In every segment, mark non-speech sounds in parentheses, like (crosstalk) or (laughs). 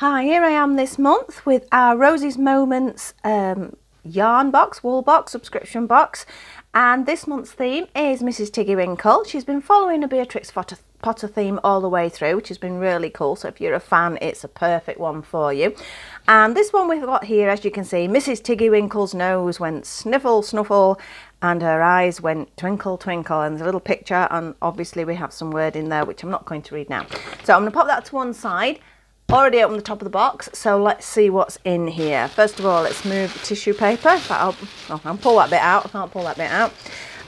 Hi, here I am this month with our Rosie's Moments um, yarn box, wool box, subscription box. And this month's theme is Mrs. Tiggy Winkle. She's been following a Beatrix Potter, Potter theme all the way through, which has been really cool. So if you're a fan, it's a perfect one for you. And this one we've got here, as you can see, Mrs. Tiggy Winkle's nose went sniffle, snuffle, and her eyes went twinkle, twinkle. And there's a little picture, and obviously we have some word in there, which I'm not going to read now. So I'm going to pop that to one side already opened the top of the box so let's see what's in here. First of all let's move the tissue paper. I'll, oh, I'll pull that bit out. I can't pull that bit out.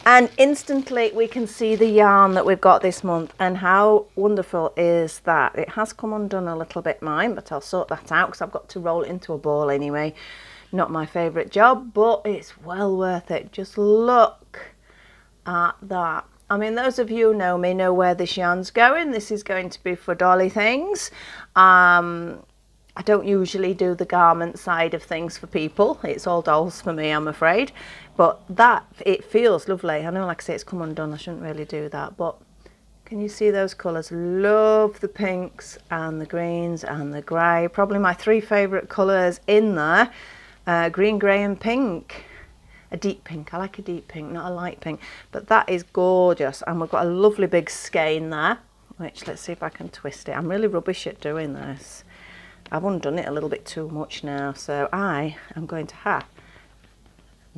And instantly we can see the yarn that we've got this month and how wonderful is that. It has come undone a little bit mine but I'll sort that out because I've got to roll it into a ball anyway. Not my favorite job but it's well worth it. Just look at that I mean, those of you who know me know where this yarn's going. This is going to be for dolly things. Um, I don't usually do the garment side of things for people. It's all dolls for me, I'm afraid. But that, it feels lovely. I know, like I say, it's come undone. I shouldn't really do that. But can you see those colours? Love the pinks and the greens and the grey. Probably my three favourite colours in there. Uh, green, grey and pink a deep pink. I like a deep pink, not a light pink. But that is gorgeous. And we've got a lovely big skein there, which let's see if I can twist it. I'm really rubbish at doing this. I've undone it a little bit too much now. So I am going to have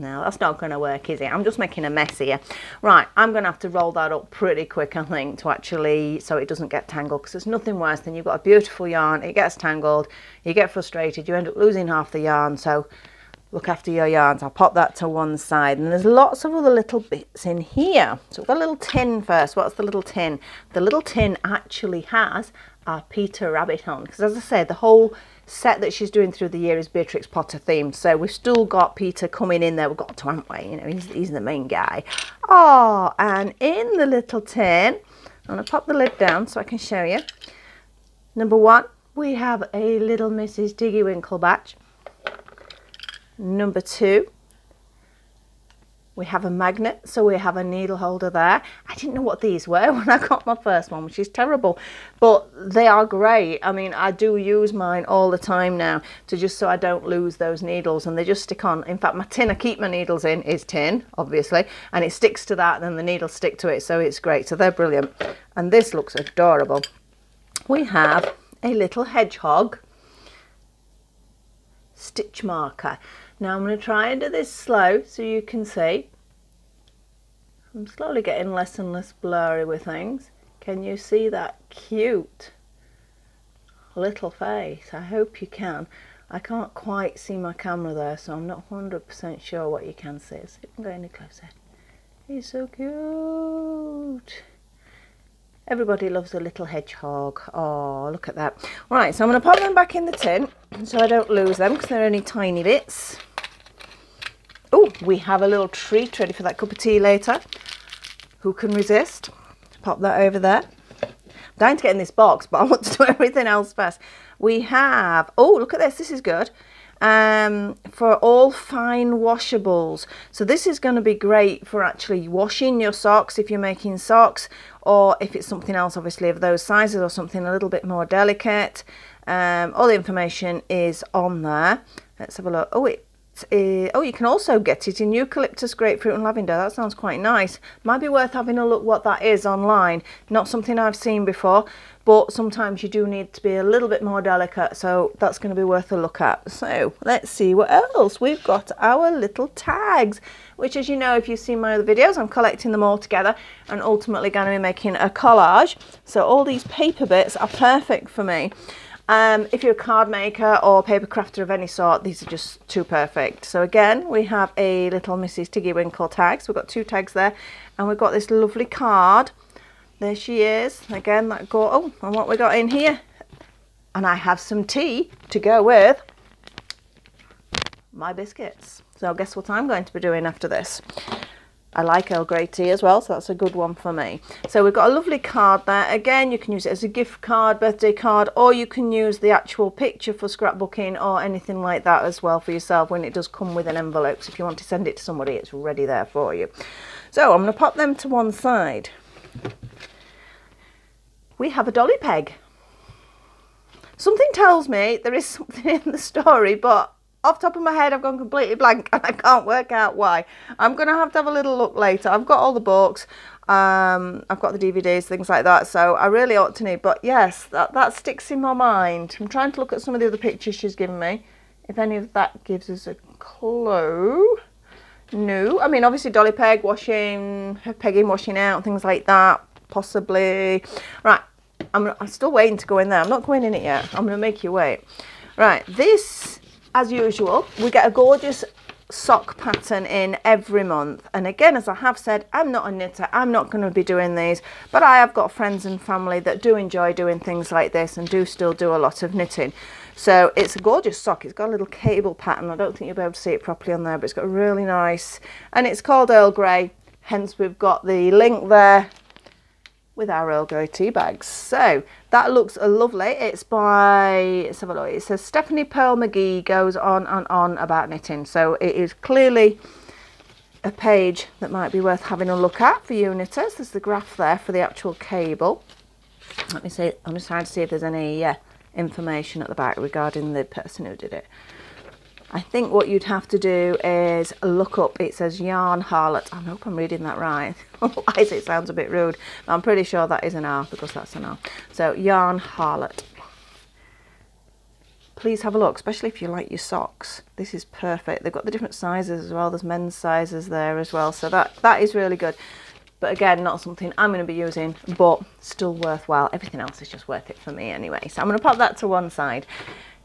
no, that's not going to work, is it? I'm just making a mess here. Right, I'm going to have to roll that up pretty quick, I think, to actually, so it doesn't get tangled, because there's nothing worse than you've got a beautiful yarn, it gets tangled, you get frustrated, you end up losing half the yarn, so look after your yarns. I'll pop that to one side. And there's lots of other little bits in here. So we've got a little tin first. What's the little tin? The little tin actually has our Peter Rabbit on. Because as I said, the whole set that she's doing through the year is Beatrix Potter themed. So we've still got Peter coming in there. We've got to, haven't we? You know, he's, he's the main guy. Oh, and in the little tin, I'm going to pop the lid down so I can show you. Number one, we have a little Mrs. Tiggy Winkle batch. Number two, we have a magnet, so we have a needle holder there. I didn't know what these were (laughs) when I got my first one, which is terrible, but they are great. I mean, I do use mine all the time now to just so I don't lose those needles and they just stick on. In fact, my tin I keep my needles in is tin, obviously, and it sticks to that, and the needles stick to it, so it's great. So they're brilliant. And this looks adorable. We have a little hedgehog stitch marker. Now I'm going to try and do this slow so you can see. I'm slowly getting less and less blurry with things. Can you see that cute little face? I hope you can. I can't quite see my camera there, so I'm not 100% sure what you can see. So if I can go any closer. He's so cute. Everybody loves a little hedgehog. Oh, look at that. Right, so I'm going to pop them back in the tin so I don't lose them because they're only tiny bits. Oh, we have a little treat ready for that cup of tea later. Who can resist? Pop that over there. I'm dying to get in this box, but I want to do (laughs) everything else first. We have, oh, look at this. This is good. Um, for all fine washables. So this is going to be great for actually washing your socks if you're making socks or if it's something else, obviously, of those sizes or something a little bit more delicate. Um, all the information is on there. Let's have a look. Oh, it uh, oh, you can also get it in eucalyptus, grapefruit and lavender. That sounds quite nice. Might be worth having a look what that is online. Not something I've seen before, but sometimes you do need to be a little bit more delicate, so that's going to be worth a look at. So let's see what else. We've got our little tags, which as you know, if you've seen my other videos, I'm collecting them all together and ultimately going to be making a collage. So all these paper bits are perfect for me. Um, if you're a card maker or paper crafter of any sort, these are just too perfect. So again, we have a little Mrs. Tiggy Winkle tag. So we've got two tags there. And we've got this lovely card. There she is. Again, that go. Oh, and what we got in here? And I have some tea to go with my biscuits. So guess what I'm going to be doing after this? I like Earl Grey tea as well, so that's a good one for me. So we've got a lovely card there. Again, you can use it as a gift card, birthday card, or you can use the actual picture for scrapbooking or anything like that as well for yourself when it does come with an envelope. So if you want to send it to somebody, it's ready there for you. So I'm going to pop them to one side. We have a dolly peg. Something tells me there is something (laughs) in the story, but off top of my head I've gone completely blank (laughs) and I can't work out why. I'm going to have to have a little look later. I've got all the books, um, I've got the DVDs, things like that, so I really ought to need. But yes, that, that sticks in my mind. I'm trying to look at some of the other pictures she's given me. If any of that gives us a clue. No, I mean obviously Dolly Peg washing, Peggy washing out, things like that, possibly. Right, I'm, I'm still waiting to go in there. I'm not going in it yet. I'm going to make you wait. Right, this, as usual, we get a gorgeous sock pattern in every month and again as I have said I'm not a knitter I'm not going to be doing these but I have got friends and family that do enjoy doing things like this and do still do a lot of knitting so it's a gorgeous sock. It's got a little cable pattern. I don't think you'll be able to see it properly on there, but it's got really nice, and it's called Earl Grey. Hence we've got the link there with our Earl Grey tea bags. So that looks lovely. It's by, let's have a look. It says Stephanie Pearl McPhee goes on and on about knitting. So it is clearly a page that might be worth having a look at for you knitters. There's the graph there for the actual cable. Let me see, I'm just trying to see if there's any, yeah, information at the back regarding the person who did it. I think what you'd have to do is look up, it says yarn harlot. I hope I'm reading that right. (laughs) Otherwise it sounds a bit rude. I'm pretty sure that is an R because that's an R. So yarn harlot. Please have a look, especially if you like your socks. This is perfect. They've got the different sizes as well. There's men's sizes there as well. So that, that is really good but again not something I'm going to be using but still worthwhile everything else is just worth it for me anyway so I'm going to pop that to one side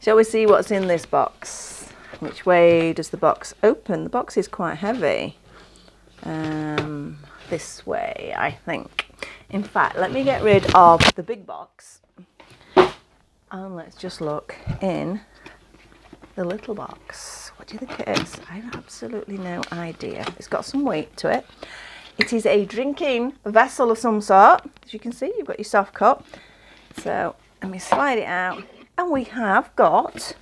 shall we see what's in this box which way does the box open? The box is quite heavy. Um, this way I think. In fact let me get rid of the big box. And let's just look in the little box. What do you think it is? I have absolutely no idea. It's got some weight to it. It is a drinking vessel of some sort. As you can see, you've got your soft cup. So let me slide it out. And we have got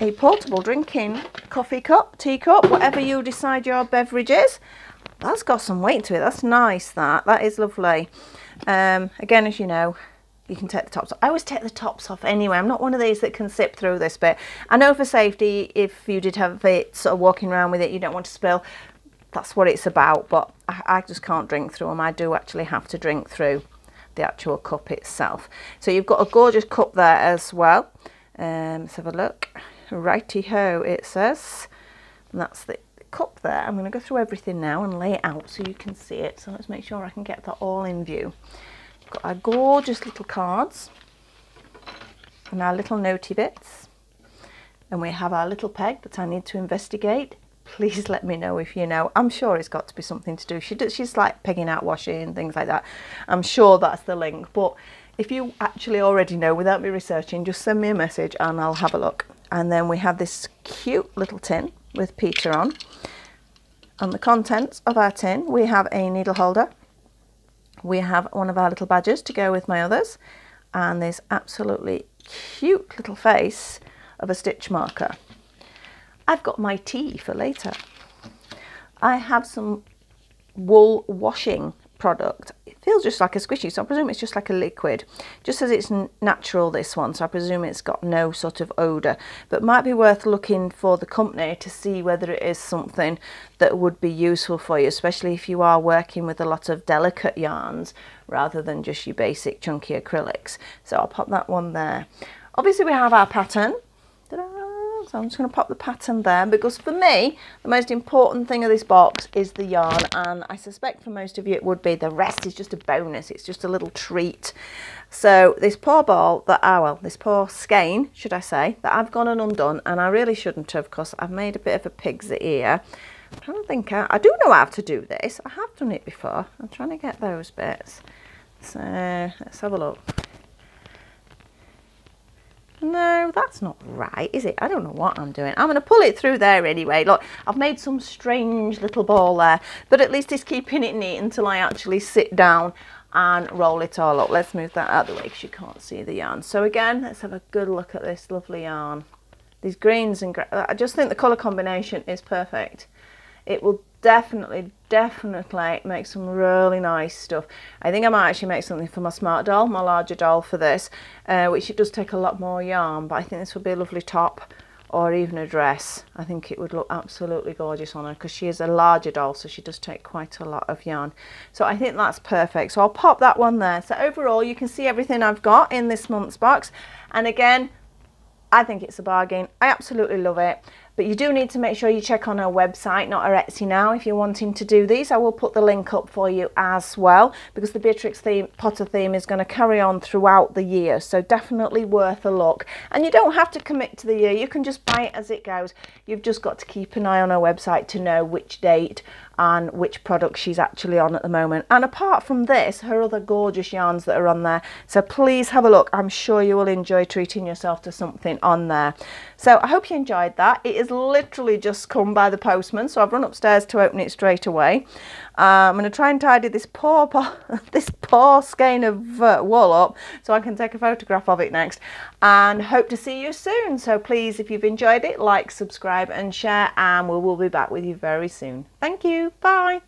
a portable drinking coffee cup, teacup, whatever you decide your beverage is. That's got some weight to it. That's nice, that. That is lovely. Um, again, as you know, you can take the tops off. I always take the tops off anyway. I'm not one of these that can sip through this bit. I know for safety, if you did have it sort of walking around with it, you don't want to spill that's what it's about but I, I, just can't drink through them I do actually have to drink through the actual cup itself so you've got a gorgeous cup there as well um, let's have a look righty ho it says and that's the cup there I'm going to go through everything now and lay it out so you can see it so let's make sure I can get that all in view got our gorgeous little cards and our little notey bits and we have our little peg that I need to investigate please let me know if you know. I'm sure it's got to be something to do. She does, she's like pegging out washing and things like that. I'm sure that's the link. But if you actually already know without me researching, just send me a message and I'll have a look. And then we have this cute little tin with Peter on. On the contents of our tin, we have a needle holder. We have one of our little badges to go with my others. And this absolutely cute little face of a stitch marker. I've got my tea for later. I have some wool washing product. It feels just like a squishy, so I presume it's just like a liquid. Just as it's natural, this one, so I presume it's got no sort of odour. But might be worth looking for the company to see whether it is something that would be useful for you, especially if you are working with a lot of delicate yarns rather than just your basic chunky acrylics. So I'll pop that one there. Obviously we have our pattern. So I'm just going to pop the pattern there because for me, the most important thing of this box is the yarn. And I suspect for most of you it would be. The rest is just a bonus. It's just a little treat. So this poor ball that, oh well, this poor skein, should I say, that I've gone and undone. And I really shouldn't have because I've made a bit of a pig's ear. I'm trying to think, I do know how to do this. I have done it before. I'm trying to get those bits. So let's have a look. No, that's not right, is it? I don't know what I'm doing. I'm going to pull it through there anyway. Look, I've made some strange little ball there, but at least it's keeping it neat until I actually sit down and roll it all up. Let's move that out of the way because you can't see the yarn. So again, let's have a good look at this lovely yarn. These greens and I just think the colour combination is perfect. It will definitely, definitely make some really nice stuff. I think I might actually make something for my smart doll, my larger doll for this, uh, which it does take a lot more yarn, but I think this would be a lovely top or even a dress. I think it would look absolutely gorgeous on her because she is a larger doll so she does take quite a lot of yarn. So I think that's perfect. So I'll pop that one there. So overall you can see everything I've got in this month's box and again I think it's a bargain. I absolutely love it. But you do need to make sure you check on our website, not our Etsy now, if you're wanting to do these. I will put the link up for you as well because the Beatrix theme, Potter theme is going to carry on throughout the year. So definitely worth a look. And you don't have to commit to the year. You can just buy it as it goes. You've just got to keep an eye on our website to know which date and which product she's actually on at the moment. And apart from this, her other gorgeous yarns that are on there. So please have a look. I'm sure you will enjoy treating yourself to something on there. So I hope you enjoyed that. It is literally just come by the postman, so I've run upstairs to open it straight away. Uh, I'm going to try and tidy this poor, (laughs) this poor skein of uh, wool up so I can take a photograph of it next. And hope to see you soon. So please, if you've enjoyed it, like, subscribe and share and we will be back with you very soon. Thank you. Bye.